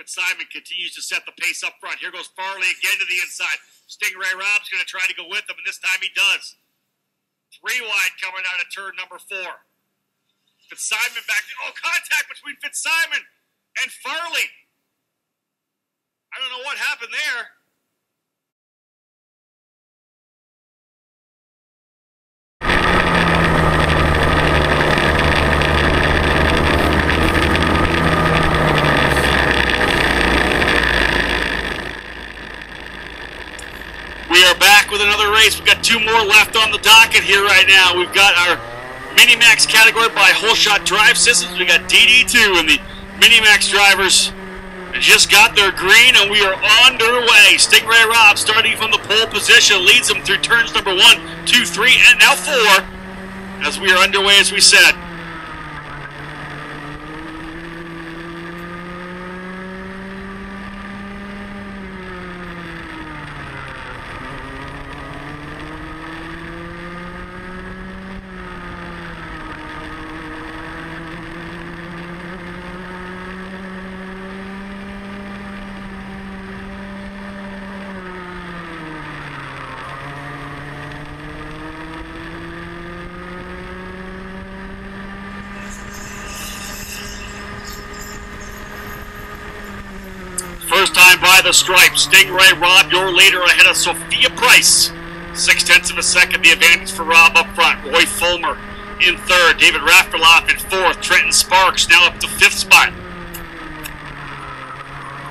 Fitz-Simon continues to set the pace up front. Here goes Farley again to the inside. Stingray Rob's going to try to go with him, and this time he does. Three wide coming out of turn number four. Fitz-Simon back. Oh, contact between Fitz-Simon and Farley. I don't know what happened there. We are back with another race. We've got two more left on the docket here right now. We've got our Minimax category by Whole Shot Drive Systems. We got DD2 and the Minimax drivers just got their green and we are underway. Stingray Rob starting from the pole position leads them through turns number one, two, three, and now four as we are underway as we said. First time by the stripe. Stingray Rob, your leader ahead of Sophia Price. Six tenths of a second, the advantage for Rob up front. Roy Fulmer in third. David Rafferloff in fourth. Trenton Sparks now up to fifth spot.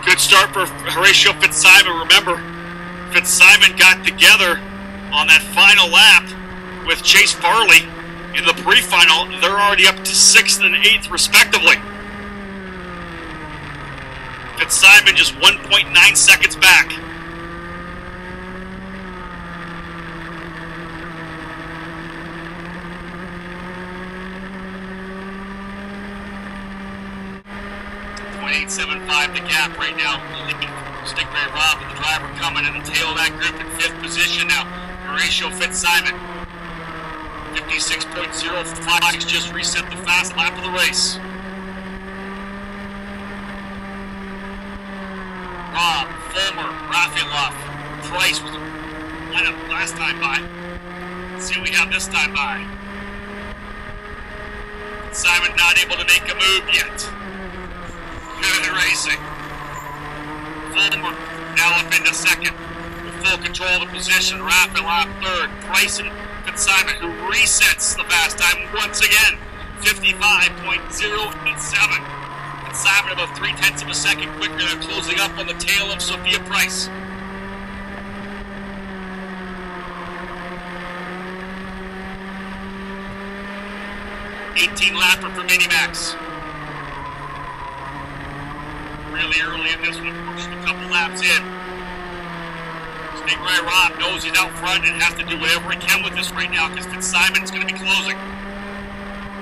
Good start for Horatio Fitz-Simon. Remember, Fitz-Simon got together on that final lap with Chase Farley in the pre-final. They're already up to sixth and eighth, respectively. Fitz-Simon just 1.9 seconds back. Eight seven five the gap right now. Stingray Rob and the driver coming in the tail of that group in fifth position now. Horatio Fitz-Simon. 56.05 just reset the fast lap of the race. Rob, Fulmer, Rafiloff, Price was lineup last time by. Let's see what we have this time by. Simon not able to make a move yet. Good racing. Fulmer now up into second with full control of the position. Rafiloff third. Price and Fitz-Simon who resets the fast time once again. 55.087. Simon about three tenths of a second quicker. Closing up on the tail of Sophia Price. Eighteen lapper for Minimax. Really early in this one, pushed a couple laps in. Stingray Rob knows he's out front and has to do whatever he can with this right now because Fitz-Simon's going to be closing.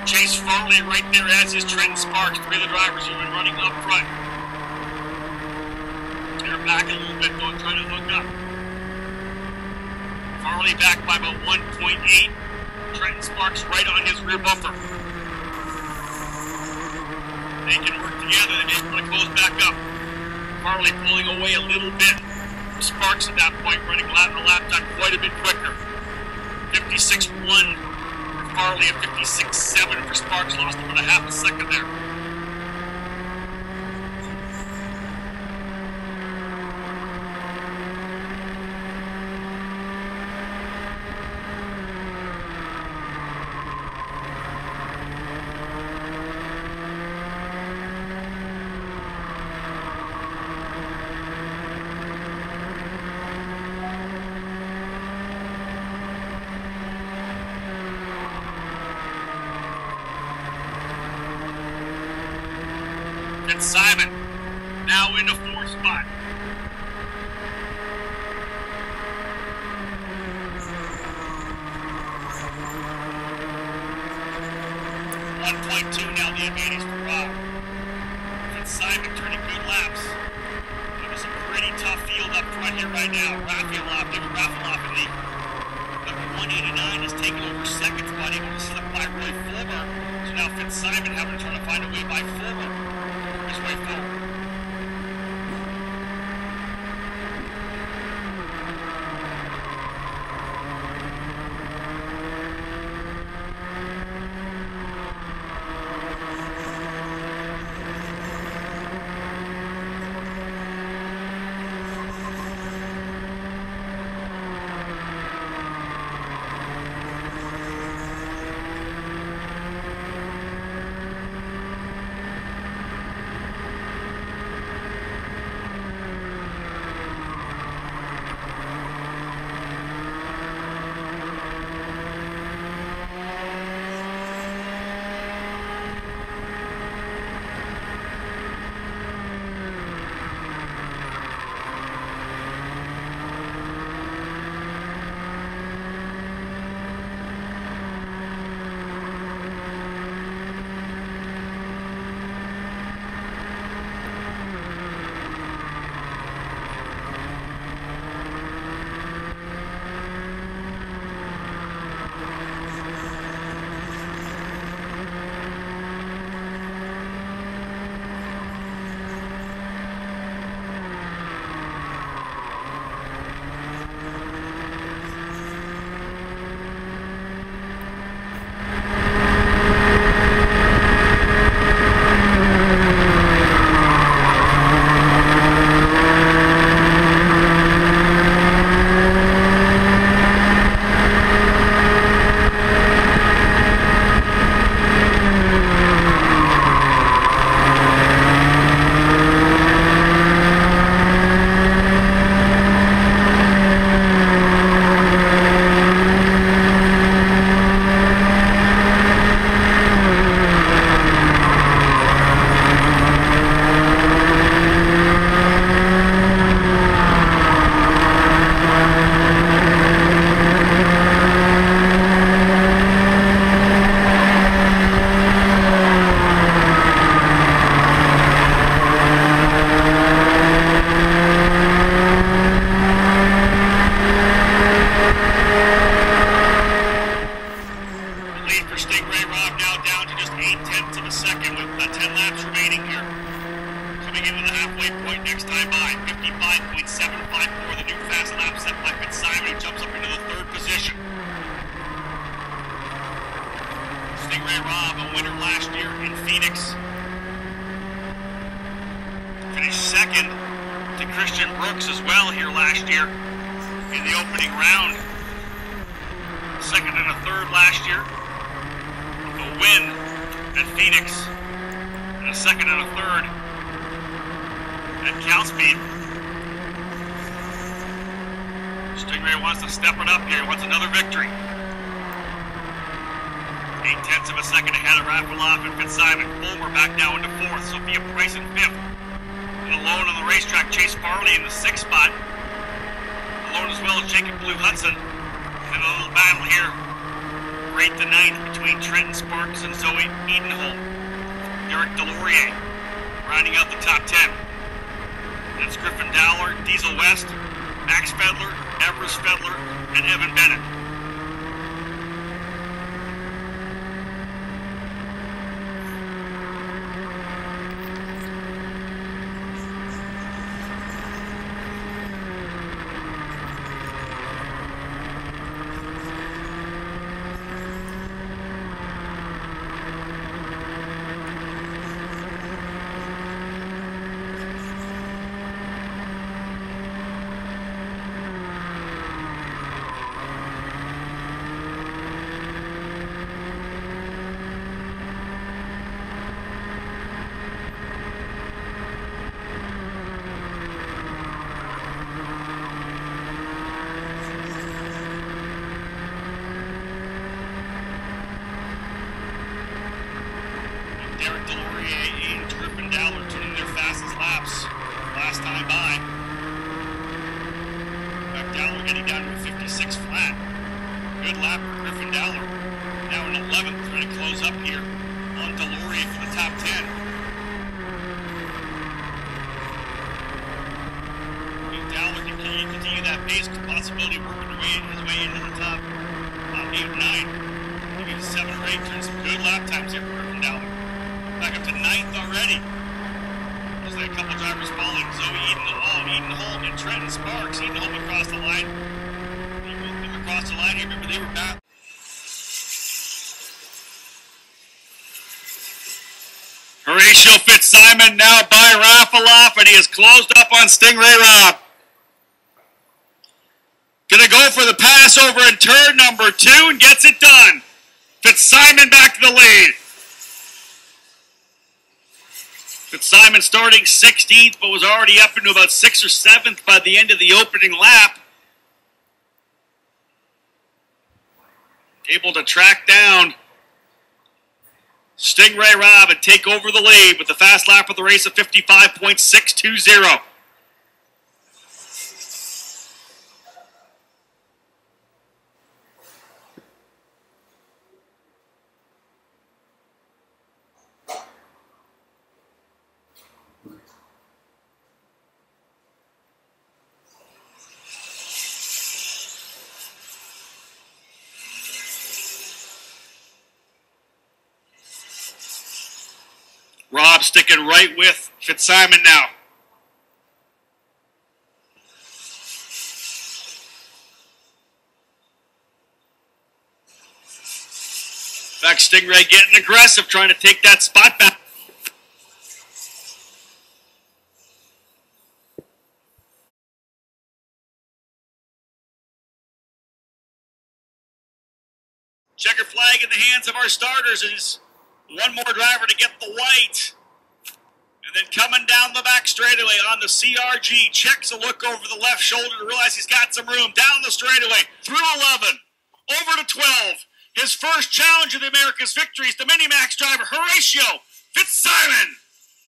Chase Farley right there as is Trenton Sparks, three of the drivers who've been running up front. They're back a little bit, though, trying to hook up. Farley back by about 1.8. Trenton Sparks right on his rear bumper. They can work together. They may able to close back up. Farley pulling away a little bit. Sparks at that point running lap a lap time quite a bit quicker. 56-1 Farley at 56.7 for Sparks. Lost about a half a second there. And Simon now into fourth spot. One point two now the advantage for Rob. And Simon turning good laps. It was a pretty tough field up front here right now. Rafiloff, David Rafiloff in the number 189 has taken over second spot, able to slip by Roy Fulmer. So now Fitz-Simon having to try to find a way by Fulmer. His way. Coming into the halfway point next time by. 55.754, the new fast lap set by Fitz-Simon, who jumps up into the third position. Stingray Robb, a winner last year in Phoenix. Finished second to Christian Brooks as well here last year in the opening round. Second and a third last year. A win at Phoenix. And a second and a third at Calspeed. Stingray wants to step it up here. He wants another victory. Eight tenths of a second ahead of Rafaloff and Fitz-Simon. Fulmer back now into fourth. Sophia Price in fifth. And alone on the racetrack, Chase Farley in the sixth spot. Alone as well as Jacob Blue Hudson. And a little battle here. Right the ninth between Trenton Sparks and Zoe Edenholm. Derek Delorier rounding out the top ten. That's Griffin Dowler, Diesel West, Max Fedler, Everest Fedler, and Evan Bennett. Derek Delorier and Griffin Dowler turning their fastest laps last time by. Fact, Dowler getting down to a 56 flat. Good lap for Griffin Dowler. Now in 11th, trying to close up here on Delorier for the top 10. If Dowler continue that pace, possibility working his way, into the top uh, 8 or 9. Maybe 7 or 8. Turn some good lap times here for Griffin Dowler back up to ninth already. Like a couple drivers following Zoe Edenholm, Edenholm and Trenton Sparks. Edenholm across the line. They moved them across the line here. Remember, they were back. Horatio Fitz-Simon now by Rafaloff, and he is closed up on Stingray Robb. Gonna go for the pass over in turn number two and gets it done. Fitz-Simon back to the lead. Fitz-Simon starting 16th, but was already up into about 6th or 7th by the end of the opening lap. Able to track down Stingray Robb and take over the lead with the fast lap of the race of 55.620. Robb sticking right with Fitz-Simon now. Back Stingray getting aggressive, trying to take that spot back. Checker flag in the hands of our starters is one more driver to get the white. And then coming down the back straightaway on the CRG, checks a look over the left shoulder to realize he's got some room. Down the straightaway, through 11, over to 12. His first challenge of the Americas victories, the Minimax driver, Horatio Fitz-Simon.